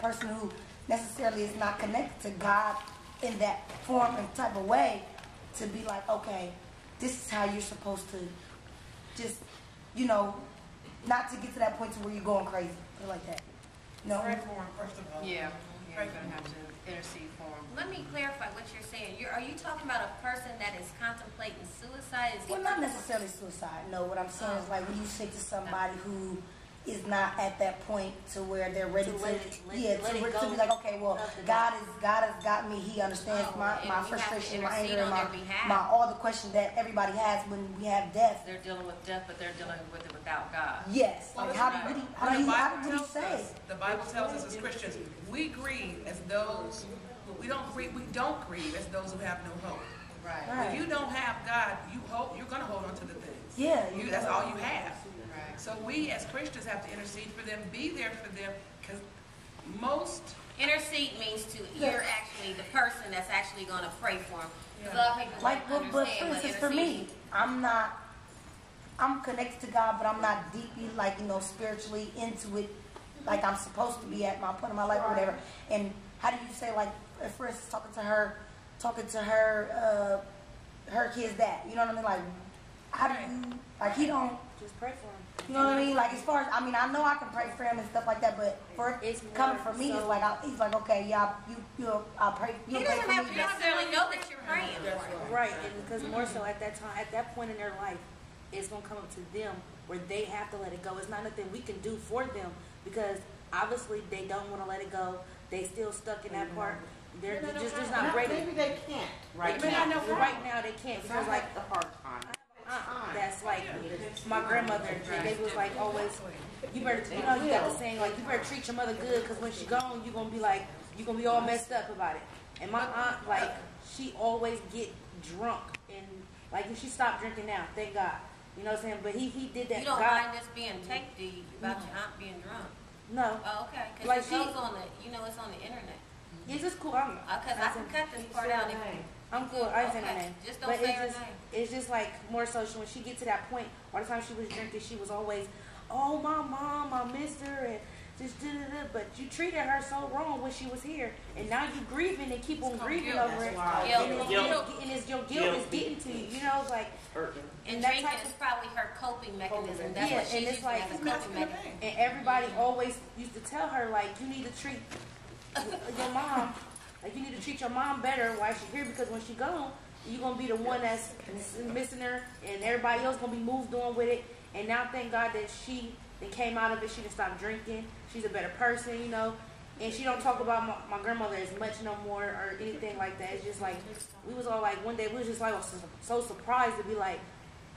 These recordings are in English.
that person who necessarily is not connected to God in that form and type of way to be like, okay, this is how you're supposed to just, you know, not to get to that point to where you're going crazy, or like that. No. Pray for him, first of all. Yeah, you're gonna have to intercede for them. Let me clarify what you're saying. You're, are you talking about a person that is contemplating suicide? Is Well, not necessarily suicide. No, what I'm saying is like when you say to somebody who is not at that point to where they're ready To to, let it- let- yeah, let to, it re- to be like, okay, well, God is God has got me. He understands Oh, my, and my we have to frustration, my anger, my, my all the questions that everybody has when we have death. They're dealing with death, but they're dealing with it without God. Yes, Well, like how do you, what do you- how do the how Bible do you tells say? us- The Bible tells us as Christians, we grieve as those, we don't grieve, we don't grieve as those who have no hope. Right. Right. When you don't have God, you hope, you're gonna hold on to the things. Yeah, You, that's all you have. Right. So we as Christians have to intercede for them, be there for them, because most, Intercede means to, you're actually the person that's actually gonna pray for him. 'Cause a Yeah. lot of people Like, don't but, but understand for what instance, for me, I'm not, I'm connected to God, but I'm not deeply, like, you know, spiritually into it, like I'm supposed to be at my point in my life or whatever. And how do you say, like, if for instance, talking to her, talking to her, uh, her kid's dad, you know what I mean? Like, how do you, like, he don't, Just pray for him. you know what I mean? Like, as far as, I mean, I know I can pray for him and stuff like that, but for It's coming from me, it's like, I, he's like, okay, yeah, you, you, I'll pray, you He pray doesn't for have to necessarily know that you're praying for him. Right, and because more so at that time, at that point in their life, it's gonna come up to them where they have to let it go. It's not nothing we can do for them because obviously they don't want to let it go. They still stuck in that part. They're No, no, just just not ready. Maybe they can't right But now. I know right now they can't Because like have the hard time. Uh, that's like my grandmother. And They was like always, you better, you know, you got the saying like you better treat your mother good because when she gone, you gonna be like you gonna be all messed up about it. And my aunt like she always get drunk and like if she stopped drinking now, thank God. You know what I'm saying? But he he did that. You don't God, mind this being you, about your aunt being drunk? no, Oh, okay, cause Like it she- goes on the, you know, it's on the internet. it's just cool. I'm, Uh, I can cut this part out if you. I'm cool. I ain't saying her Okay, name. just don't but say it's her just, name. It's just like more so she- when she get to that point. By the time she was drinking, she was always, "Oh, my mom, I missed her," and just da da da. But you treated her so wrong when she was here, and now you grieving and keep on grieving guilt, over that's it. why. And, it's Guilt. guilt, and it's your guilt is getting to you. You know, it's like Hurting. And And drinking is probably her coping mechanism. That's Yeah, what she's and it's like- it's coping mechanism. And everybody always used to tell her like, you need to treat your mom, like you need to treat your mom better while she's here because when she gone, you gonna be the one that's missing her, and everybody else gonna be moved on with it. And now, thank God that she that came out of it. She done stopped drinking. She's a better person, you know. And she don't talk about my, my grandmother as much no more or anything like that. It's just like we was all like one day we was just like so, so surprised to be like,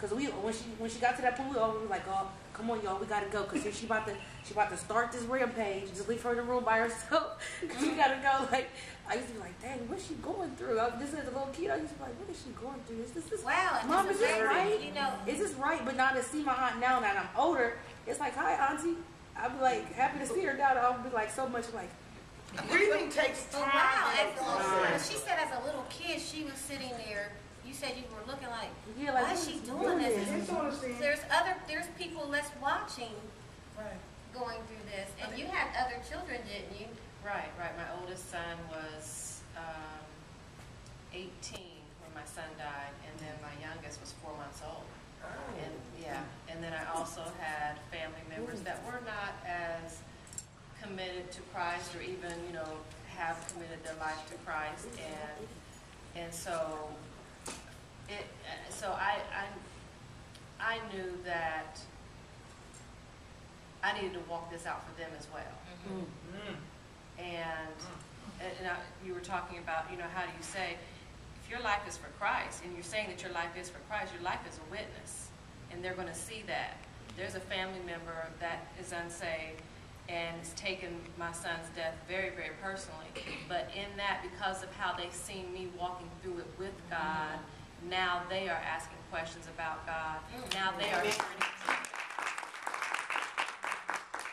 cause we when she when she got to that point we all was like, oh come on y'all we gotta go cause she about to she about to start this rampage. Just leave her in the room by herself. Cause we gotta go. Like I used to be like, dang, what's she going through? I, this as a little kid, I used to be like, what is she going through? Is this this Wow, Mom, this is is this very- right? You know, is this right? But now to see my aunt now that I'm older, it's like, hi, auntie. I'll be like happy to see her now. I'll be like so much like, Grieving takes time. wow. As, go when she said as a little kid, she was sitting there. You said you were looking like, yeah, like why is she doing this? It's on. There's other, there's people less watching right. going through this, and you had other children, didn't you? Right, right. My oldest son was um, 18 when my son died, and then my youngest was four months old. Oh. And yeah, and then I also had family members that were not as committed to Christ, or even you know have committed their life to Christ, and and so it. uh, So I I I knew that I needed to walk this out for them as well. Mm. And, and and I, you were talking about, you know, how do you say, if your life is for Christ, and you're saying that your life is for Christ, your life is a witness, and they're going to see that. There's a family member that is unsaved and has taken my son's death very, very personally. But in that, because of how they've seen me walking through it with God, now they are asking questions about God. Now they are turning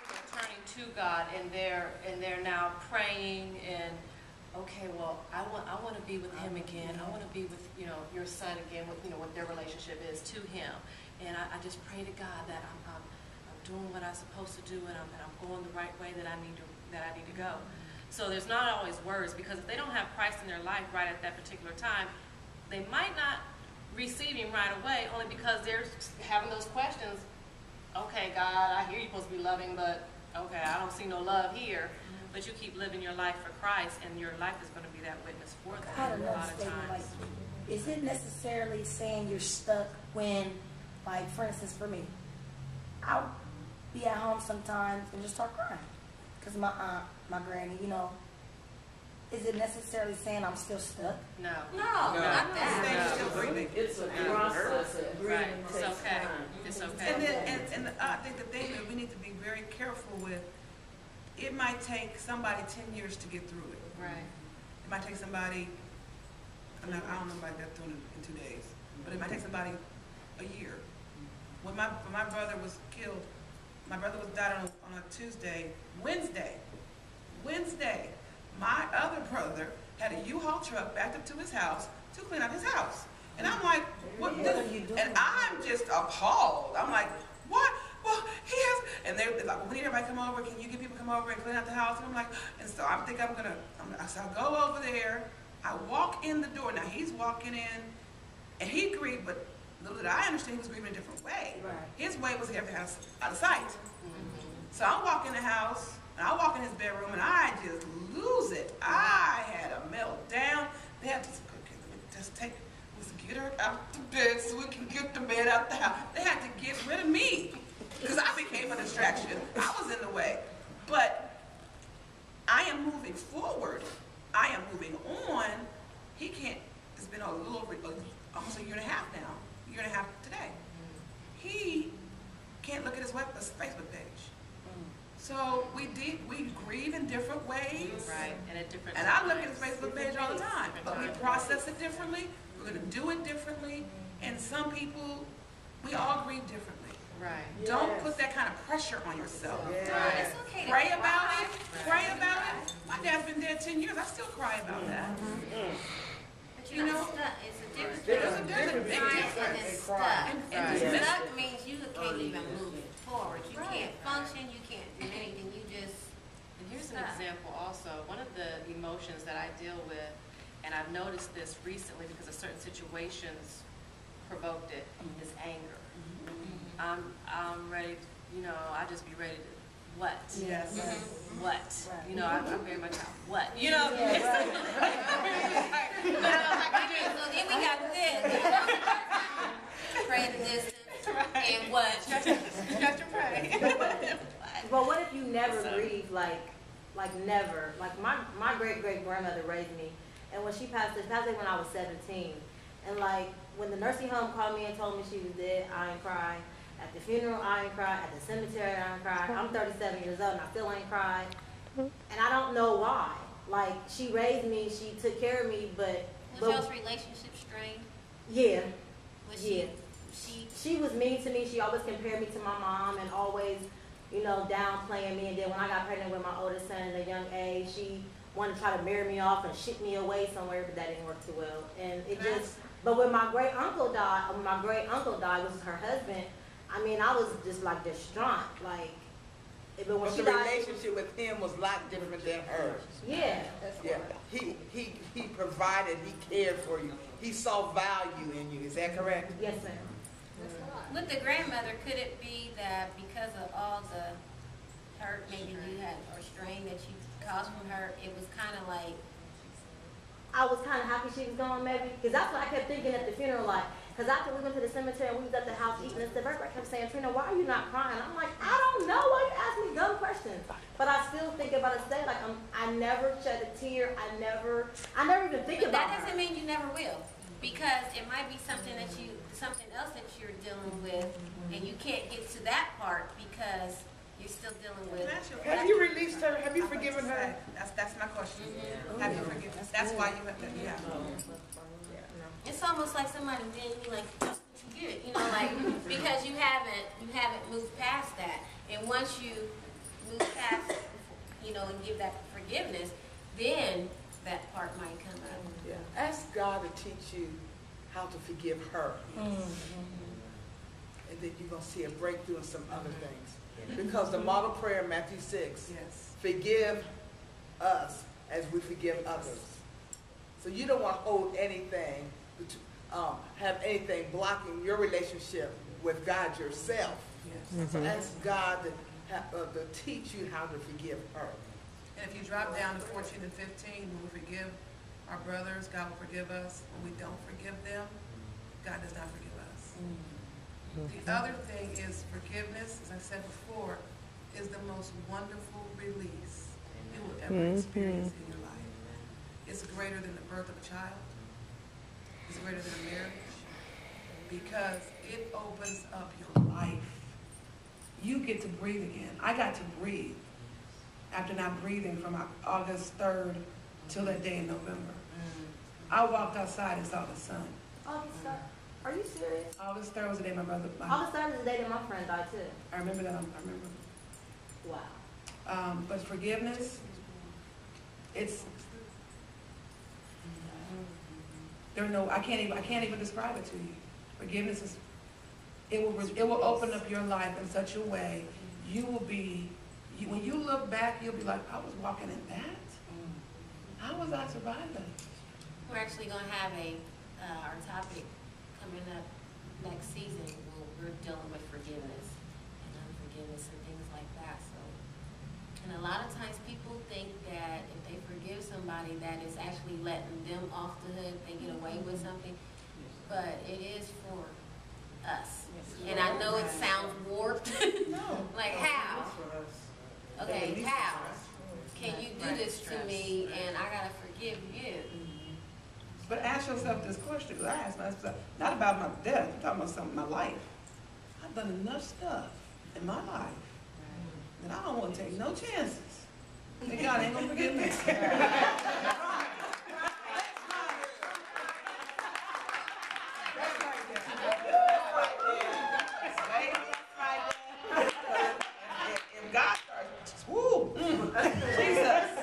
they're turning to God and they're and they're now praying and okay, well, I want I want to be with Him again. I want to be with you know your son again. With you know what their relationship is to Him, and I, I just pray to God that I'm, I'm I'm doing what I'm supposed to do and I'm and I'm going the right way that I need to that I need to go. So there's not always words because if they don't have Christ in their life right at that particular time, they might not receive Him right away only because they're having those questions. Okay, God, I hear you're supposed to be loving, but okay, I don't see no love here. Mm-hmm. But you keep living your life for Christ, and your life is going to be that witness for I them a lot of statement, like, times. is it necessarily saying you're stuck when, like, for instance, for me, I'll be at home sometimes and just start crying because my aunt, my granny, you know. Is it necessarily saying I'm still stuck? No. No, not that. They're still breathing. It's a process of Right, grieving it's takes okay. time. It's And okay. then, and, and I think the thing that we need to be very careful with, it might take somebody ten years to get through it. Right. It might take somebody, I'm not, I don't know if I got through it in two days, but it might take somebody a year. When my, when my brother was killed, my brother was died on, on a Tuesday, Wednesday, Wednesday, my other brother had a U-Haul truck backed up to his house to clean up his house. And I'm like, what, What are you doing? and I'm just appalled. I'm like, what? Well, he has, and they're like, well, we need everybody come over. Can you get people to come over and clean out the house? And I'm like, and so I think I'm gonna, I'm, I so I go over there. I walk in the door. Now he's walking in, and he grieved, but little did I understand he was grieving a different way. Right. His way was everything out of, out of sight. Mm-hmm. So I walk in the house, and I walk in his bedroom, and I just lose it. I had a meltdown. They had to just take, get her out the bed so we can get the man out the house. They had to get rid of me because I became a distraction. I was in the way. But I am moving forward. I am moving on. He can't, it's been a little over, almost a year and a half now, a year and a half today. He can't look at his web, his Facebook page. So we de- we grieve in different ways. Right, and at different And I look at his. Facebook page all the time, but we process it differently. We're gonna do it differently. And some people, we all grieve differently. Right. Don't put that kind of pressure on yourself. No, Right. it's okay to Pray cry. about it. Pray about it. My dad's been dead ten years. I still cry about that. Mm-hmm. But You you're know, not stuck. It's a difference There's between a, there's a big crying difference. and then stuck. And, and Right. dismiss- Stuck means you can't oh, even move it forward. You Right. can't function, you can't do anything, you just, And here's an example also. One of the emotions that I deal with, and I've noticed this recently because of certain situations provoked it, mm-hmm. is anger. Mm-hmm. I'm, I'm ready, to- you know, I just be ready to, what? Yes. Mm-hmm. What? Right. You know, I'm, I'm very much out, what? You know? Yeah, right. But I was like, I okay, just- so then we got this. Pray the distance and what? You got to pray. But what if you never So- grieve, like, like never? Like my my great great grandmother raised me, and when she passed, she passed away when I was 17, and like when the nursing home called me and told me she was dead, I ain't cry. At the funeral, I ain't cry. At the cemetery, I ain't cry. I'm 37 years old and I still ain't cried, and I don't know why. Like she raised me, she took care of me, but Was but y'all's relationship strained? yeah, Was she, Yeah. she, she was mean to me. She always compared me to my mom and always, you know, downplaying me. And then when I got pregnant with my oldest son at a young age, she wanted to try to marry me off and ship me away somewhere, but that didn't work too well. And it Can just, but when my great uncle died, when my great uncle died, which is her husband, I mean, I was just like distraught. Like, but when But she the died, relationship with him was a lot different than hers. yeah, Yeah, he, he, he provided, he cared for you. He saw value in you, is that correct? yes, ma'am. with the grandmother, could it be that because of all the hurt maybe you had or strain that you caused from her, it was kind of like, I was kind of happy she was gone, maybe, because that's what I kept thinking at the funeral, like, because after we went to the cemetery and we was at the house eating and stuff, everybody kept saying, Trina, why are you not crying? I'm like, I don't know, why you ask me dumb questions? But I still think about it today, like, I'm, I never shed a tear, I never, I never even think but about that doesn't her. mean you never will. Because it might be something that you, something else that you're dealing with, and you can't get to that part because you're still dealing with. Can I ask you a Have you her? Have you forgiven her? That's, that's my question. Have you forgiven? That's why you have to, yeah. It's almost like somebody did you like just what you get, you know, like because you haven't you haven't moved past that. And once you move past, you know, and give that forgiveness, then that part might come up. Yeah. Ask God to teach you how to forgive her. And then you're gonna see a breakthrough in some other things. Because the model prayer, Matthew six, Yes. forgive us as we forgive others. So you don't want to hold anything, um, have anything blocking your relationship with God yourself. Yes. So ask God to, ha- uh, to teach you how to forgive her. And if you drop down to fourteen and fifteen, when we forgive our brothers, God will forgive us. When we don't forgive them, God does not forgive us. The mm-hmm. other thing is forgiveness, as I said before, is the most wonderful release you will ever mm-hmm. experience in your life. It's greater than the birth of a child. It's greater than a marriage because it opens up your life. You get to breathe again. I got to breathe after not breathing from August 3rd till that day in November. Mm-hmm. I walked outside and saw the sun. Oh, August third. Are you serious? August 3rd was the day my brother, my, August third is the day that my friend died too. I remember that, I remember. Wow. Um, but forgiveness, it's, there are no, I can't even, I can't even describe it to you. Forgiveness is, it will, it will open up your life in such a way, you will be, you, when you look back, you'll be like, I was walking in that? How was I surviving? We're actually gonna have a, uh, our topic coming up next season, we're dealing with forgiveness and unforgiveness and things like that, so. And a lot of times people think that if they forgive somebody, that is actually letting them off the hook, they get away with something. But it is for us. And I know it sounds warped, like how? Okay, how? Can you do this to me and I gotta forgive you? But ask yourself this question, because I asked myself, not about my death, I'm talking about something my life. I've done enough stuff in my life that I don't want to take no chances. And God ain't gonna forgive me. If God starts, woo, mm, Jesus.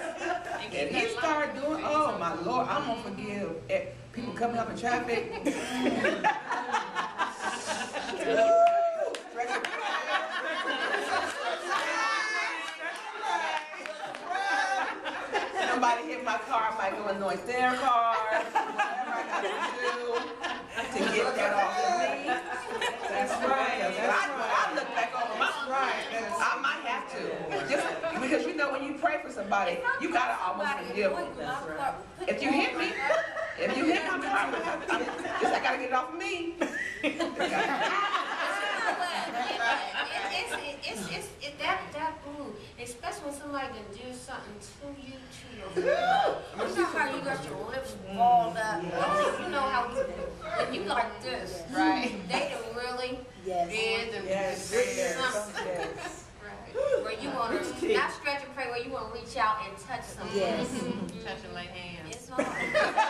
If he start doing, oh my Lord, I'm gonna forgive eh, people coming up in traffic. Somebody hit my car, I might go annoy their car, whatever I gotta do to get that off of me. That's right. I, I look back over my I might have to. Just because you know when you pray for somebody, you gotta almost forgive them. If you hit me, if you hit my car, I'm, I'm, just I gotta get it off of me. It's, it's, it's, it, that, that, ooh, especially when somebody can do something to you, to your food. I'm not how you got your lips balled up, oh, you know how, when you like this, right? They done really Yes. did the Yes, yes, something. yes. Where you wanna, not stretch and pray, where you wanna reach out and touch something. Yes. Mm-hmm. Touch and lay hands. It's hard.